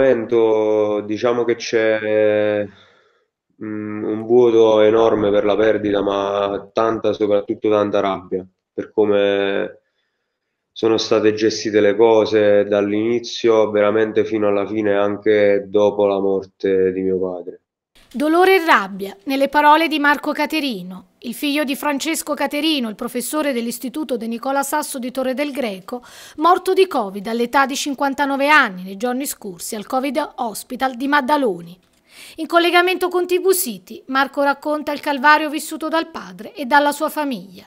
momento diciamo che c'è mm, un vuoto enorme per la perdita, ma tanta, soprattutto tanta rabbia per come sono state gestite le cose dall'inizio veramente fino alla fine, anche dopo la morte di mio padre. Dolore e rabbia nelle parole di Marco Caterino, il figlio di Francesco Caterino, il professore dell'Istituto De Nicola Sasso di Torre del Greco, morto di Covid all'età di 59 anni nei giorni scorsi al Covid Hospital di Maddaloni. In collegamento con TV City, Marco racconta il calvario vissuto dal padre e dalla sua famiglia.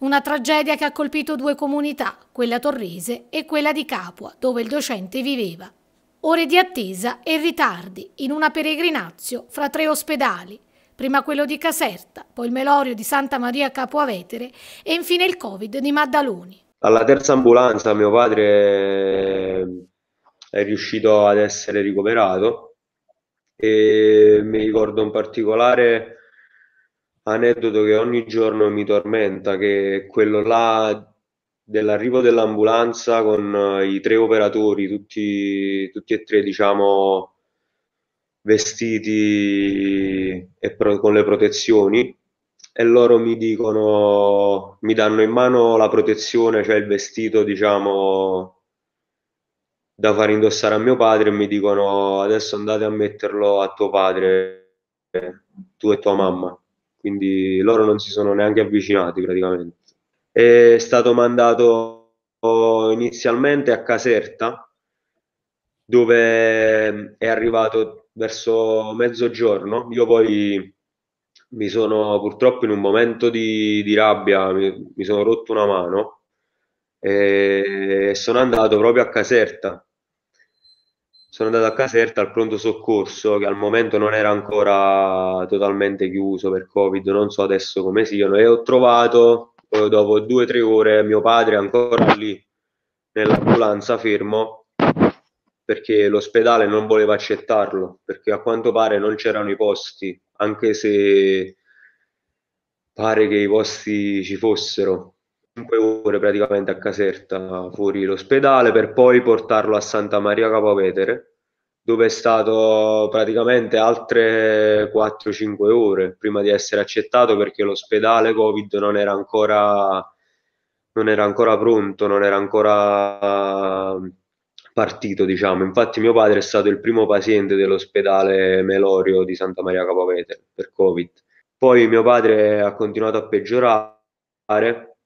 Una tragedia che ha colpito due comunità, quella torrese e quella di Capua, dove il docente viveva. Ore di attesa e ritardi in una peregrinazio fra tre ospedali, prima quello di Caserta, poi il Melorio di Santa Maria Capuavetere e infine il Covid di Maddaloni. Alla terza ambulanza mio padre è riuscito ad essere ricoverato e mi ricordo un particolare aneddoto che ogni giorno mi tormenta, che quello là dell'arrivo dell'ambulanza con eh, i tre operatori, tutti, tutti e tre, diciamo, vestiti e pro- con le protezioni, e loro mi dicono, mi danno in mano la protezione, cioè il vestito, diciamo, da far indossare a mio padre, e mi dicono adesso andate a metterlo a tuo padre, tu e tua mamma. Quindi loro non si sono neanche avvicinati praticamente è stato mandato inizialmente a Caserta, dove è arrivato verso mezzogiorno. Io poi mi sono purtroppo in un momento di, di rabbia, mi, mi, sono rotto una mano e sono andato proprio a Caserta. Sono andato a Caserta al pronto soccorso che al momento non era ancora totalmente chiuso per Covid, non so adesso come siano, e ho trovato dopo due o tre ore mio padre ancora lì nell'ambulanza fermo perché l'ospedale non voleva accettarlo perché a quanto pare non c'erano i posti anche se pare che i posti ci fossero. 5 ore praticamente a Caserta fuori l'ospedale per poi portarlo a Santa Maria Capovetere dove è stato praticamente altre 4-5 ore prima di essere accettato perché l'ospedale Covid non era ancora, non era ancora pronto, non era ancora partito, diciamo. Infatti mio padre è stato il primo paziente dell'ospedale Melorio di Santa Maria Capavete per Covid. Poi mio padre ha continuato a peggiorare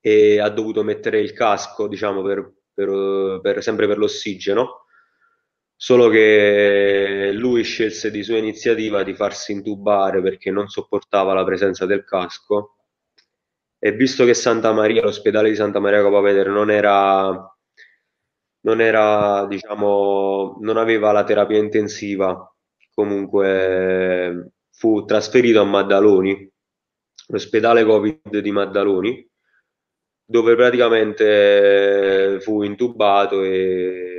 e ha dovuto mettere il casco, diciamo, per, per, per sempre per l'ossigeno solo che lui scelse di sua iniziativa di farsi intubare perché non sopportava la presenza del casco. E visto che Santa Maria, l'ospedale di Santa Maria Capavetere non era, non era, diciamo, non aveva la terapia intensiva, comunque fu trasferito a Maddaloni, l'ospedale Covid di Maddaloni, dove praticamente fu intubato e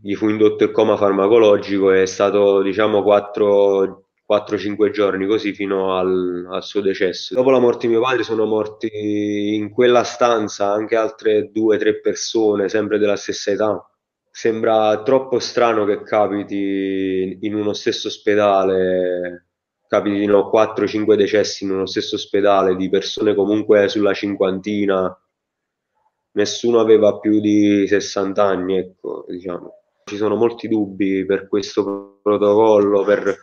gli fu indotto il coma farmacologico e è stato diciamo 4-5 giorni così fino al, al, suo decesso. Dopo la morte di mio padre sono morti in quella stanza anche altre 2-3 persone, sempre della stessa età. Sembra troppo strano che capiti in uno stesso ospedale, capitino 4-5 decessi in uno stesso ospedale di persone comunque sulla cinquantina. Nessuno aveva più di 60 anni, ecco, diciamo ci sono molti dubbi per questo protocollo, per,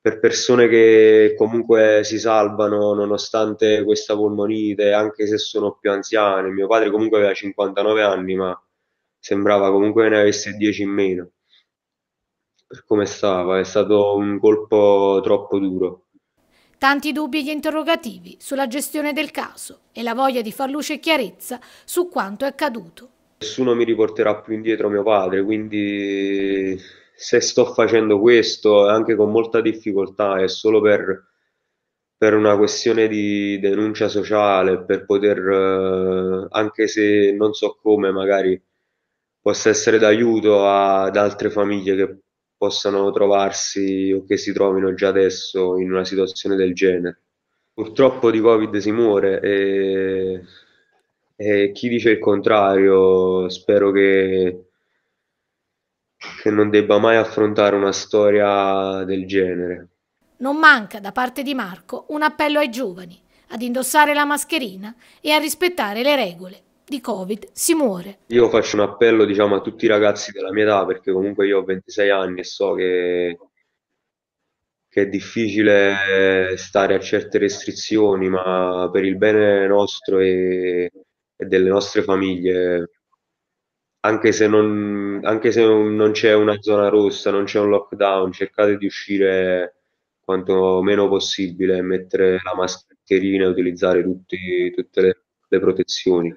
per persone che comunque si salvano nonostante questa polmonite, anche se sono più anziane. Mio padre comunque aveva 59 anni, ma sembrava comunque ne avesse 10 in meno. Per come stava, è stato un colpo troppo duro. Tanti dubbi e interrogativi sulla gestione del caso e la voglia di far luce e chiarezza su quanto è accaduto. Nessuno mi riporterà più indietro mio padre, quindi se sto facendo questo anche con molta difficoltà è solo per, per una questione di denuncia sociale, per poter, eh, anche se non so come, magari possa essere d'aiuto ad altre famiglie che possano trovarsi o che si trovino già adesso in una situazione del genere. Purtroppo di Covid si muore e e chi dice il contrario, spero che, che non debba mai affrontare una storia del genere. Non manca da parte di Marco un appello ai giovani ad indossare la mascherina e a rispettare le regole. Di Covid si muore. Io faccio un appello diciamo, a tutti i ragazzi della mia età perché comunque io ho 26 anni e so che, che è difficile stare a certe restrizioni, ma per il bene nostro e, e delle nostre famiglie anche se non, anche se non c'è una zona rossa, non c'è un lockdown, cercate di uscire quanto meno possibile, mettere la mascherina e utilizzare tutti, tutte le, le protezioni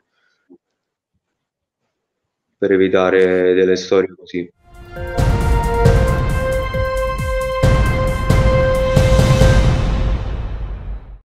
per evitare delle storie così.